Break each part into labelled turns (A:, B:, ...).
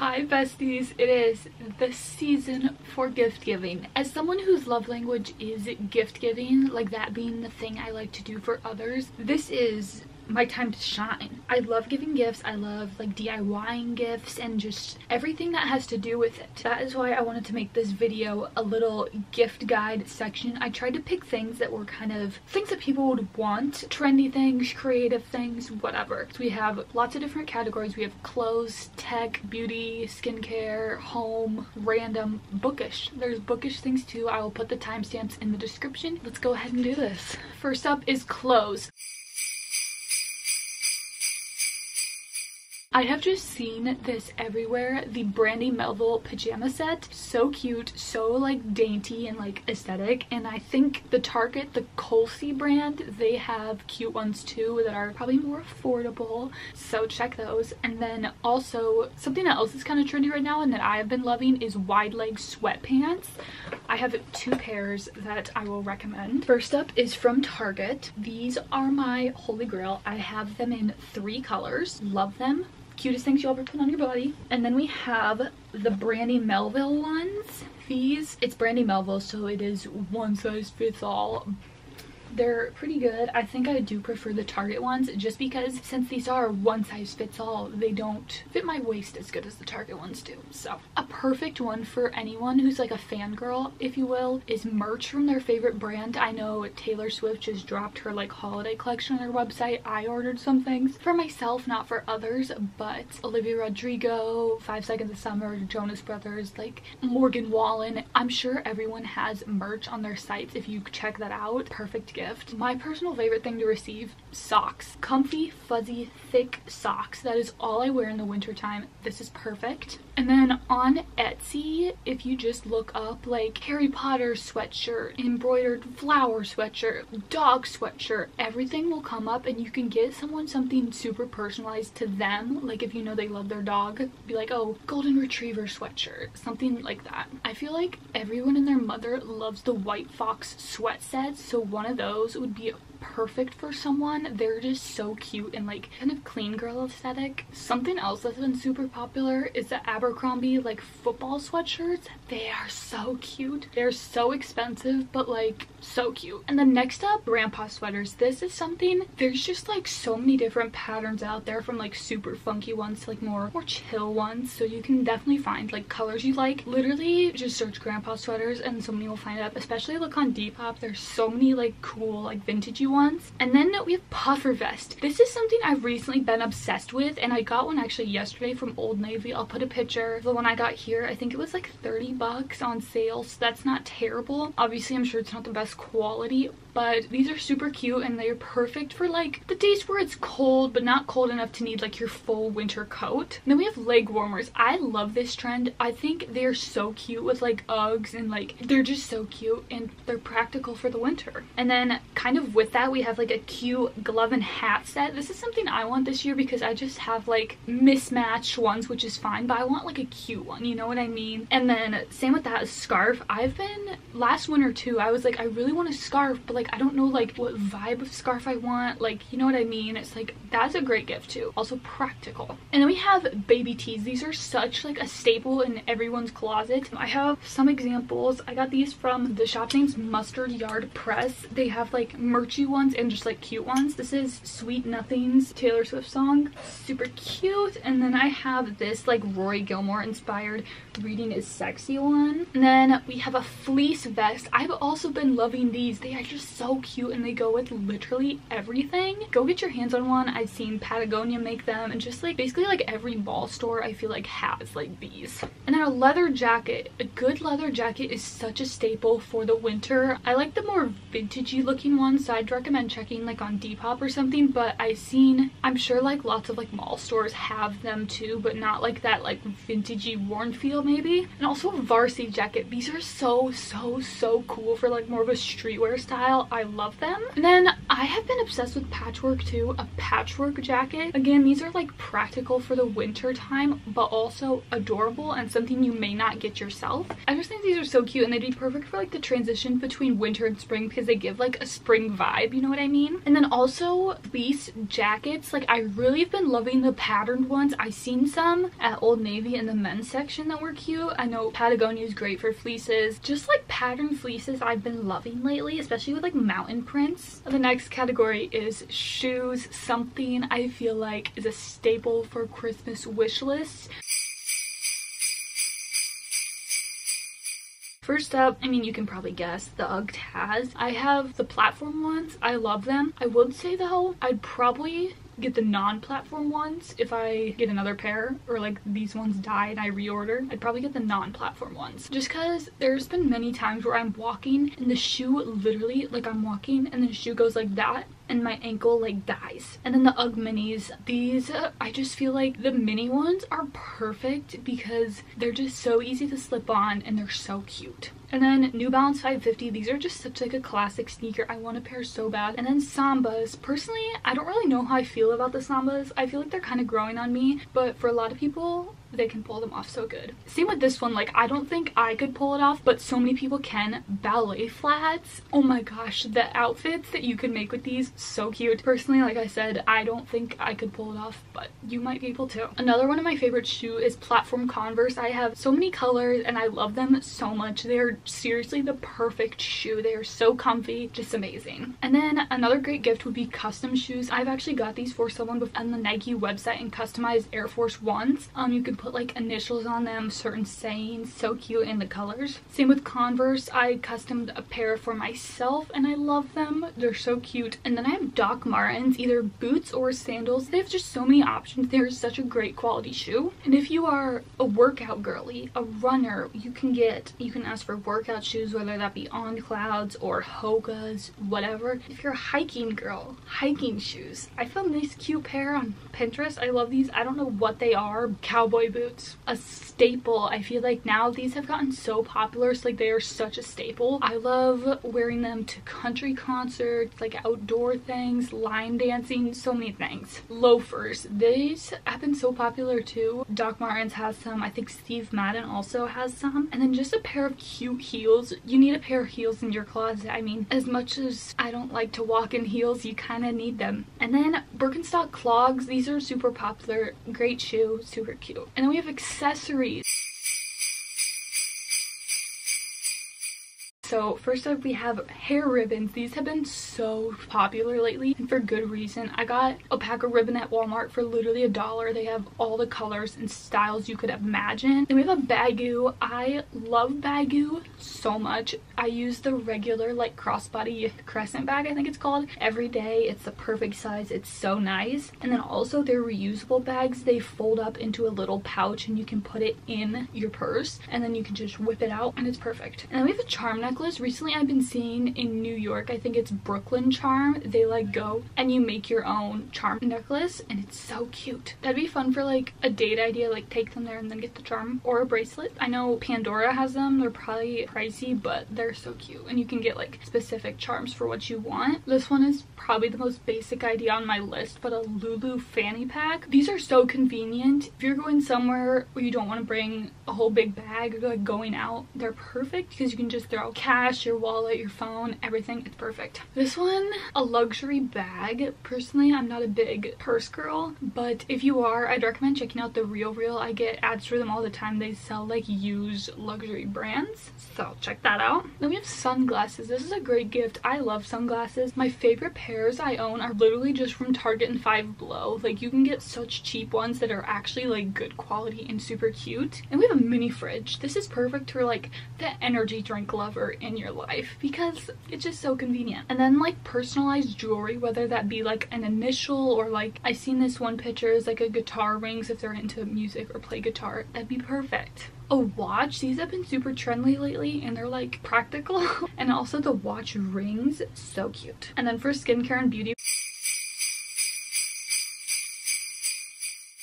A: Hi besties, it is the season for gift giving. As someone whose love language is gift giving, like that being the thing I like to do for others, this is my time to shine. I love giving gifts. I love like DIYing gifts and just everything that has to do with it. That is why I wanted to make this video a little gift guide section. I tried to pick things that were kind of things that people would want. Trendy things, creative things, whatever. So we have lots of different categories. We have clothes, tech, beauty, skincare, home, random, bookish. There's bookish things too. I will put the timestamps in the description. Let's go ahead and do this. First up is clothes. I have just seen this everywhere. The Brandy Melville pajama set. So cute, so like dainty and like aesthetic. And I think the Target, the Colsie brand, they have cute ones too that are probably more affordable. So check those. And then also something else that's kind of trendy right now and that I have been loving is wide leg sweatpants. I have two pairs that I will recommend. First up is from Target. These are my holy grail. I have them in three colors. Love them cutest things you'll ever put on your body. And then we have the Brandy Melville ones. These, it's Brandy Melville, so it is one size fits all, they're pretty good. I think I do prefer the Target ones just because since these are one size fits all, they don't fit my waist as good as the Target ones do. So a perfect one for anyone who's like a fangirl, if you will, is merch from their favorite brand. I know Taylor Swift just dropped her like holiday collection on her website. I ordered some things for myself, not for others, but Olivia Rodrigo, Five Seconds of Summer, Jonas Brothers, like Morgan Wallen. I'm sure everyone has merch on their sites if you check that out. Perfect gift. My personal favorite thing to receive, socks. Comfy, fuzzy, thick socks. That is all I wear in the wintertime. This is perfect. And then on Etsy, if you just look up like Harry Potter sweatshirt, embroidered flower sweatshirt, dog sweatshirt, everything will come up and you can get someone something super personalized to them. Like if you know they love their dog, be like, oh, golden retriever sweatshirt, something like that. I feel like everyone and their mother loves the White Fox sweat sets, so one of those would be perfect for someone. They're just so cute and like kind of clean girl aesthetic. Something else that's been super popular is the Abercrombie like football sweatshirts. They are so cute. They're so expensive but like so cute. And then next up, grandpa sweaters. This is something, there's just like so many different patterns out there from like super funky ones to like more, more chill ones. So you can definitely find like colors you like. Literally just search grandpa sweaters and so many will find it. Especially look on Depop. There's so many like cool like vintagey ones. And then we have puffer vest. This is something I've recently been obsessed with and I got one actually yesterday from Old Navy. I'll put a picture. The one I got here, I think it was like 30 bucks on sale. So that's not terrible. Obviously, I'm sure it's not the best quality but these are super cute and they're perfect for like the days where it's cold but not cold enough to need like your full winter coat. And then we have leg warmers. I love this trend. I think they're so cute with like Uggs and like they're just so cute and they're practical for the winter. And then kind of with that we have like a cute glove and hat set. This is something I want this year because I just have like mismatched ones which is fine but I want like a cute one you know what I mean? And then same with that scarf. I've been last winter too I was like I really want a scarf but like I don't know like what vibe of scarf I want like you know what I mean? It's like that's a great gift too. Also practical. And then we have baby tees. These are such like a staple in everyone's closet. I have some examples. I got these from the shop name's Mustard Yard Press. They have like merchy ones and just like cute ones. This is Sweet Nothings Taylor Swift song. Super cute. And then I have this like Rory Gilmore inspired reading is sexy one and then we have a fleece vest I've also been loving these they are just so cute and they go with literally everything. Go get your hands on one. I've seen Patagonia make them and just like basically like every mall store I feel like has like these. And then a leather jacket. A good leather jacket is such a staple for the winter. I like the more vintagey looking ones so I'd recommend checking like on Depop or something but I've seen, I'm sure like lots of like mall stores have them too but not like that like vintagey worn feel maybe. And also a varsity jacket. These are so so so cool for like more of a streetwear style. I love them. And then I have been obsessed with patchwork too. A patchwork jacket. Again, these are like practical for the winter time, but also adorable and something you may not get yourself. I just think these are so cute and they'd be perfect for like the transition between winter and spring because they give like a spring vibe, you know what I mean? And then also fleece jackets. Like I really have been loving the patterned ones. I've seen some at Old Navy in the men's section that were cute. I know Patagonia is great for fleeces. Just like patterned fleeces I've been loving lately, especially with like mountain prints. The next category is shoes, something I feel like is a staple for Christmas wish lists. First up, I mean, you can probably guess, the UGG Tazz. I have the platform ones. I love them. I would say though, I'd probably get the non-platform ones if I get another pair or like these ones die and I reorder. I'd probably get the non-platform ones just because there's been many times where I'm walking and the shoe literally like I'm walking and the shoe goes like that and my ankle like dies. And then the UGG minis, these I just feel like the mini ones are perfect because they're just so easy to slip on and they're so cute. And then New Balance 550, these are just such like a classic sneaker. I want a pair so bad. And then Sambas. Personally, I don't really know how I feel about the Sambas. I feel like they're kind of growing on me, but for a lot of people, they can pull them off so good. Same with this one, like I don't think I could pull it off, but so many people can. Ballet flats, oh my gosh, the outfits that you could make with these, so cute. Personally, like I said, I don't think I could pull it off, but you might be able to. Another one of my favorite shoe is platform Converse. I have so many colors and I love them so much. They're seriously the perfect shoe. They are so comfy, just amazing. And then another great gift would be custom shoes. I've actually got these for someone on the Nike website and customized Air Force Ones. Um, you can put like initials on them, certain sayings, so cute in the colors. Same with Converse, I customed a pair for myself and I love them. They're so cute. And then I have Doc Martens, either boots or sandals. They have just so many options. They're such a great quality shoe. And if you are a workout girly, a runner, you can get, you can ask for workout shoes, whether that be on clouds or Hoka's, whatever. If you're a hiking girl, hiking shoes. I found this cute pair on Pinterest. I love these. I don't know what they are. Cowboy boots. A staple. I feel like now these have gotten so popular. So like they are such a staple. I love wearing them to country concerts, like outdoor things, line dancing, so many things. Loafers. These have been so popular too. Doc Martens has some. I think Steve Madden also has some. And then just a pair of cute heels. You need a pair of heels in your closet. I mean, as much as I don't like to walk in heels, you kind of need them. And then Birkenstock clogs. These are super popular. Great shoe. Super cute. And then we have accessories. So first up we have hair ribbons. These have been so popular lately and for good reason. I got alpaca ribbon at Walmart for literally a dollar. They have all the colors and styles you could imagine. Then we have a Baggu. I love Baggu so much. I use the regular like crossbody crescent bag I think it's called every day. It's the perfect size. It's so nice. And then also they're reusable bags. They fold up into a little pouch and you can put it in your purse and then you can just whip it out and it's perfect. And then we have a charm necklace necklace recently I've been seeing in New York. I think it's Brooklyn Charm. They like go and you make your own charm necklace and it's so cute. That'd be fun for like a date idea, like take them there and then get the charm or a bracelet. I know Pandora has them. They're probably pricey, but they're so cute and you can get like specific charms for what you want. This one is probably the most basic idea on my list, but a Lulu fanny pack. These are so convenient. If you're going somewhere where you don't want to bring a whole big bag, like going out, they're perfect because you can just throw cash, your wallet, your phone, everything. It's perfect. This one, a luxury bag. Personally, I'm not a big purse girl, but if you are, I'd recommend checking out the Real Real. I get ads for them all the time. They sell like used luxury brands, so check that out. Then we have sunglasses. This is a great gift. I love sunglasses. My favorite pairs I own are literally just from Target and Five Below. Like you can get such cheap ones that are actually like good quality and super cute. And we have a mini fridge. This is perfect for like the energy drink lover in your life because it's just so convenient. And then like personalized jewelry, whether that be like an initial or like I seen this one picture is like a guitar rings if they're into music or play guitar, that'd be perfect a watch these have been super trendy lately and they're like practical and also the watch rings so cute and then for skincare and beauty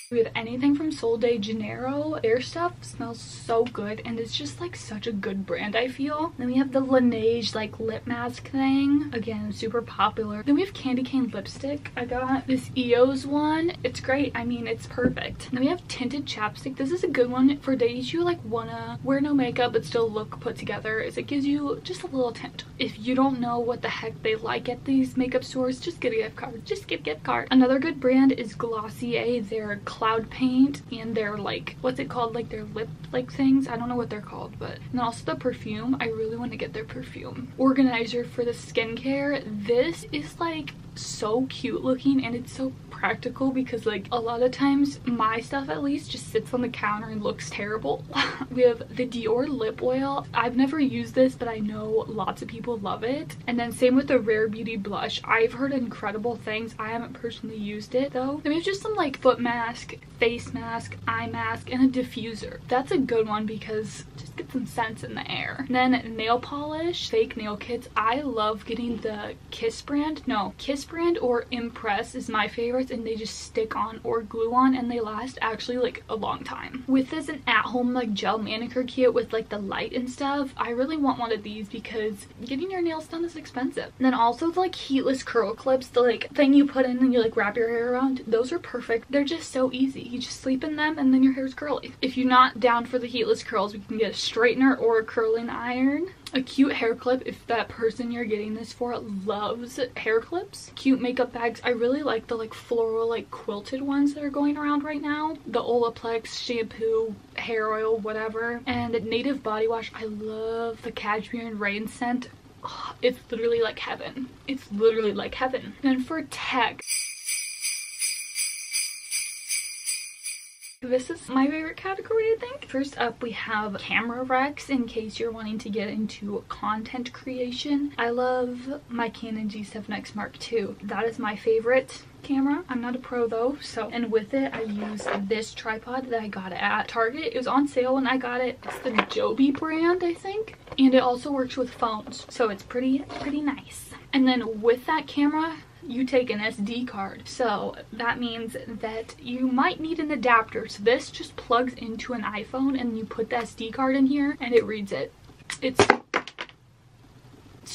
A: We have anything from Sol de Janeiro. Their stuff smells so good and it's just like such a good brand I feel. Then we have the Laneige like lip mask thing. Again, super popular. Then we have Candy Cane lipstick. I got this EOS one. It's great. I mean, it's perfect. Then we have tinted chapstick. This is a good one for days you like wanna wear no makeup but still look put together. Is it gives you just a little tint. If you don't know what the heck they like at these makeup stores, just get a gift card. Just get a gift card. Another good brand is Glossier. They're cloud paint and they're like what's it called? Like their lip like things. I don't know what they're called but and also the perfume. I really want to get their perfume. Organizer for the skincare. This is like so cute looking and it's so practical because like a lot of times my stuff at least just sits on the counter and looks terrible. we have the Dior lip oil. I've never used this but I know lots of people love it. And then same with the Rare Beauty blush. I've heard incredible things. I haven't personally used it though. Then we have just some like foot mask, face mask, eye mask, and a diffuser. That's a good one because just get some scents in the air. And then nail polish, fake nail kits. I love getting the Kiss brand. No, Kiss brand or Impress is my favorite and they just stick on or glue on and they last actually like a long time. With this an at-home like gel manicure kit with like the light and stuff, I really want one of these because getting your nails done is expensive. And then also the like heatless curl clips, the like thing you put in and you like wrap your hair around, those are perfect. They're just so easy. You just sleep in them and then your hair's curly. If you're not down for the heatless curls, we can get a straightener or a curling iron a cute hair clip if that person you're getting this for loves hair clips. Cute makeup bags. I really like the like floral like quilted ones that are going around right now. The olaplex shampoo hair oil whatever. And native body wash. I love the cashmere and rain scent. Oh, it's literally like heaven. It's literally like heaven. And for tech This is my favorite category, I think. First up, we have camera recs in case you're wanting to get into content creation. I love my Canon G7X Mark II. That is my favorite camera. I'm not a pro though, so and with it I use this tripod that I got at Target. It was on sale when I got it. It's the Joby brand, I think. And it also works with phones, so it's pretty, pretty nice. And then with that camera, you take an SD card. So that means that you might need an adapter. So this just plugs into an iPhone and you put the SD card in here and it reads it. It's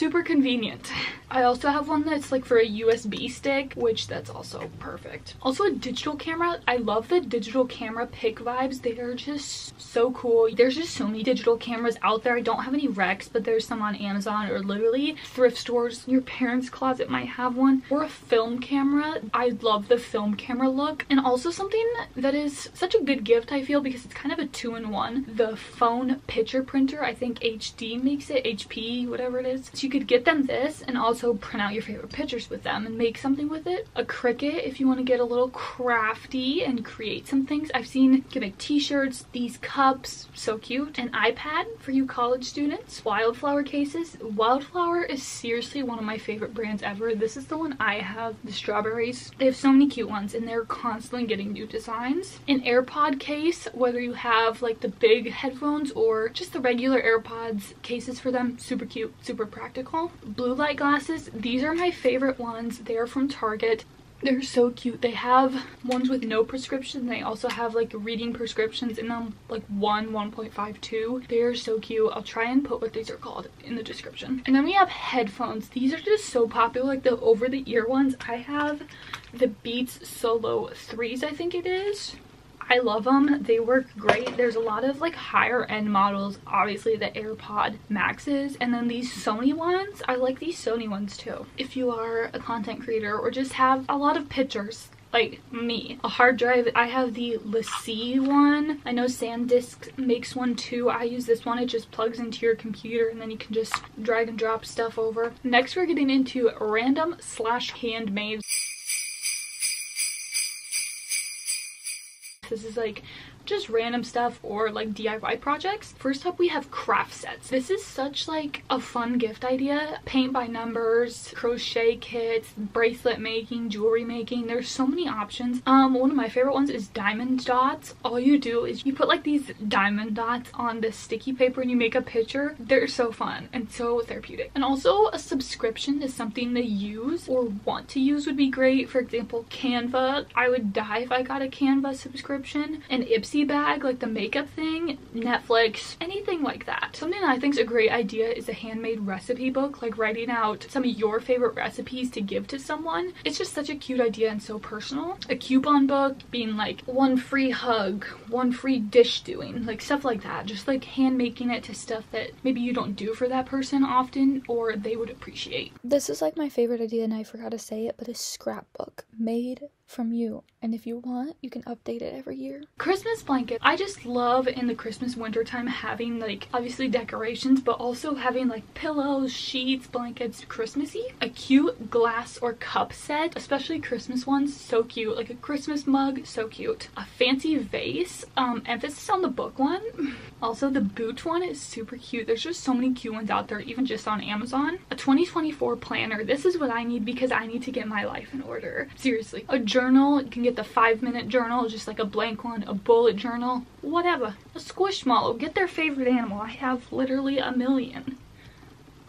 A: super convenient. I also have one that's like for a USB stick, which that's also perfect. Also a digital camera. I love the digital camera pick vibes. They are just so cool. There's just so many digital cameras out there. I don't have any Rex, but there's some on Amazon or literally thrift stores. Your parents' closet might have one. Or a film camera. I love the film camera look. And also something that is such a good gift, I feel, because it's kind of a two-in-one. The phone picture printer. I think HD makes it. HP, whatever it is. So you could get them this and also print out your favorite pictures with them and make something with it. A Cricut if you want to get a little crafty and create some things. I've seen can make t-shirts, these cups, so cute. An iPad for you college students. Wildflower cases. Wildflower is seriously one of my favorite brands ever. This is the one I have, the strawberries. They have so many cute ones and they're constantly getting new designs. An AirPod case, whether you have like the big headphones or just the regular AirPods cases for them, super cute, super practical. Blue light glasses. These are my favorite ones. They're from Target. They're so cute. They have ones with no prescription. They also have like reading prescriptions in them, like 1, 1.52. They are so cute. I'll try and put what these are called in the description. And then we have headphones. These are just so popular, like the over-the-ear ones. I have the Beats Solo 3s, I think it is. I love them. They work great. There's a lot of like higher end models. Obviously the AirPod Maxes and then these Sony ones. I like these Sony ones too. If you are a content creator or just have a lot of pictures like me. A hard drive, I have the LaCie one. I know SanDisk makes one too. I use this one. It just plugs into your computer and then you can just drag and drop stuff over. Next we're getting into random slash handmade. This is like just random stuff or like DIY projects. First up, we have craft sets. This is such like a fun gift idea. Paint by numbers, crochet kits, bracelet making, jewelry making. There's so many options. Um, one of my favorite ones is diamond dots. All you do is you put like these diamond dots on this sticky paper and you make a picture. They're so fun and so therapeutic. And also a subscription is something to use or want to use would be great. For example, Canva. I would die if I got a Canva subscription. and Ipsy bag, like the makeup thing, Netflix, anything like that. Something that I think is a great idea is a handmade recipe book, like writing out some of your favorite recipes to give to someone. It's just such a cute idea and so personal. A coupon book being like one free hug, one free dish doing, like stuff like that. Just like hand making it to stuff that maybe you don't do for that person often or they would appreciate.
B: This is like my favorite idea and I forgot to say it, but a scrapbook made from you. And if you want, you can update it every year.
A: Christmas blanket. I just love in the Christmas wintertime having like obviously decorations, but also having like pillows, sheets, blankets, Christmassy. A cute glass or cup set, especially Christmas ones, so cute. Like a Christmas mug, so cute. A fancy vase, um, emphasis on the book one. Also the boot one is super cute. There's just so many cute ones out there, even just on Amazon. A 2024 planner. This is what I need because I need to get my life in order. Seriously. A journal. You can get the five minute journal, just like a blank one, a bullet journal, whatever. A squishmallow. Get their favorite animal. I have literally a million.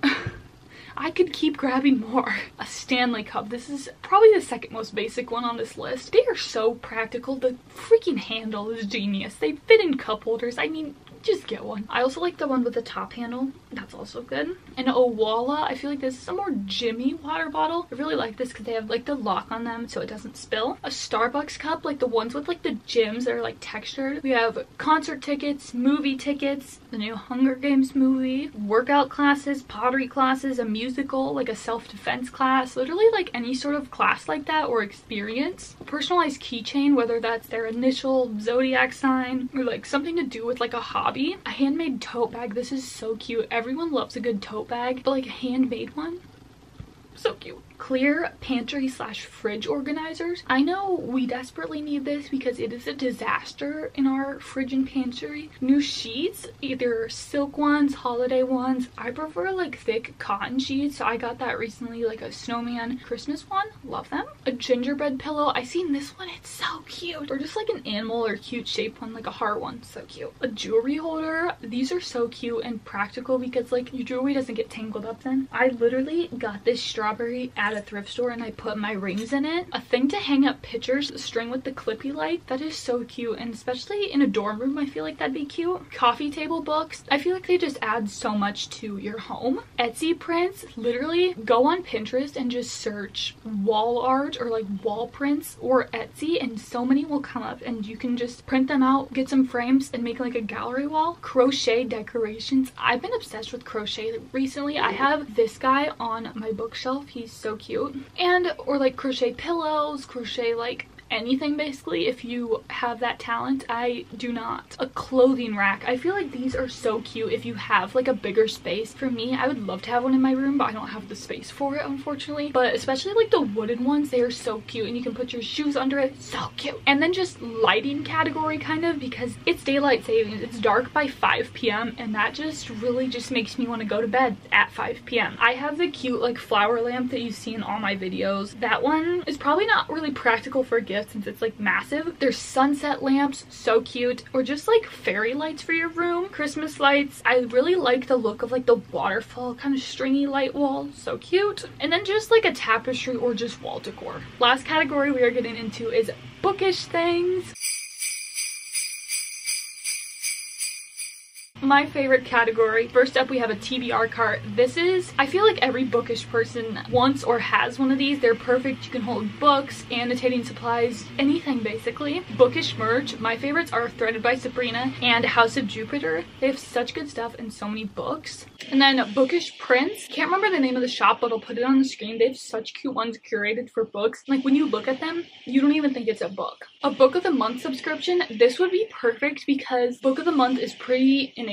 A: I could keep grabbing more. A Stanley Cup. This is probably the second most basic one on this list. They are so practical. The freaking handle is genius. They fit in cup holders. I mean, just get one. I also like the one with the top handle. That's also good. And Owala, I feel like this is a more Jimmy water bottle. I really like this because they have like the lock on them so it doesn't spill. A Starbucks cup, like the ones with like the gems that are like textured. We have concert tickets, movie tickets, the new Hunger Games movie, workout classes, pottery classes, a musical, like a self-defense class, literally like any sort of class like that or experience. A personalized keychain, whether that's their initial zodiac sign or like something to do with like a hobby hobby. A handmade tote bag. This is so cute. Everyone loves a good tote bag, but like a handmade one. So cute clear pantry slash fridge organizers. I know we desperately need this because it is a disaster in our fridge and pantry. New sheets, either silk ones, holiday ones. I prefer like thick cotton sheets, so I got that recently, like a snowman Christmas one. Love them. A gingerbread pillow. I seen this one. It's so cute. Or just like an animal or cute shape one, like a heart one. So cute. A jewelry holder. These are so cute and practical because like your jewelry doesn't get tangled up then. I literally got this strawberry at at a thrift store and I put my rings in it. A thing to hang up pictures, string with the clippy light. That is so cute and especially in a dorm room I feel like that'd be cute. Coffee table books. I feel like they just add so much to your home. Etsy prints. Literally go on Pinterest and just search wall art or like wall prints or Etsy and so many will come up and you can just print them out, get some frames and make like a gallery wall. Crochet decorations. I've been obsessed with crochet recently. I have this guy on my bookshelf. He's so cute. And, or like crochet pillows, crochet like anything basically if you have that talent. I do not. A clothing rack. I feel like these are so cute if you have like a bigger space. For me, I would love to have one in my room, but I don't have the space for it, unfortunately. But especially like the wooden ones, they are so cute and you can put your shoes under it. So cute. And then just lighting category kind of because it's daylight savings. It's dark by 5 p.m. and that just really just makes me want to go to bed at 5 p.m. I have the cute like flower lamp that you see in all my videos. That one is probably not really practical for gifts since it's like massive. There's sunset lamps, so cute. Or just like fairy lights for your room. Christmas lights. I really like the look of like the waterfall kind of stringy light wall. So cute. And then just like a tapestry or just wall decor. Last category we are getting into is bookish things. My favorite category. First up, we have a TBR cart. This is, I feel like every bookish person wants or has one of these. They're perfect. You can hold books, annotating supplies, anything basically. Bookish merch. My favorites are Threaded by Sabrina and House of Jupiter. They have such good stuff and so many books. And then Bookish Prints. Can't remember the name of the shop, but I'll put it on the screen. They have such cute ones curated for books. Like when you look at them, you don't even think it's a book. A book of the month subscription. This would be perfect because book of the month is pretty inexpensive,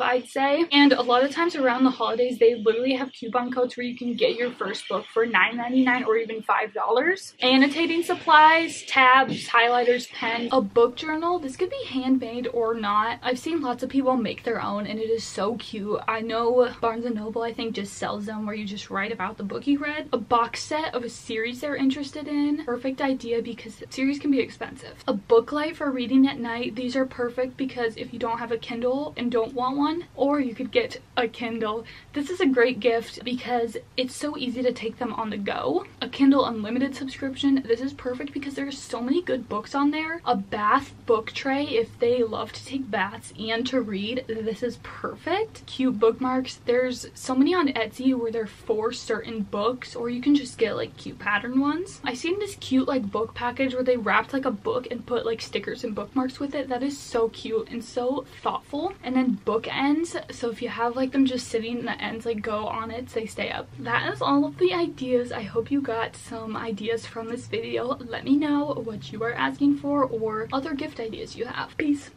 A: I'd say. And a lot of times around the holidays, they literally have coupon codes where you can get your first book for $9.99 or even $5. Annotating supplies, tabs, highlighters, pens, a book journal. This could be handmade or not. I've seen lots of people make their own and it is so cute. I know Barnes & Noble, I think, just sells them where you just write about the book you read. A box set of a series they're interested in. Perfect idea because series can be expensive. A book light for reading at night. These are perfect because if you don't have a Kindle and don't want one, or you could get a Kindle. This is a great gift because it's so easy to take them on the go. A Kindle Unlimited subscription. This is perfect because there's so many good books on there. A bath book tray if they love to take baths and to read. This is perfect. Cute bookmarks. There's so many on Etsy where they're for certain books or you can just get like cute pattern ones. I seen this cute like book package where they wrapped like a book and put like stickers and bookmarks with it. That is so cute and so thoughtful. And then book ends. So if you have like them just sitting and the ends like go on it they stay up. That is all of the ideas. I hope you got some ideas from this video. Let me know what you are asking for or other gift ideas you have. Peace.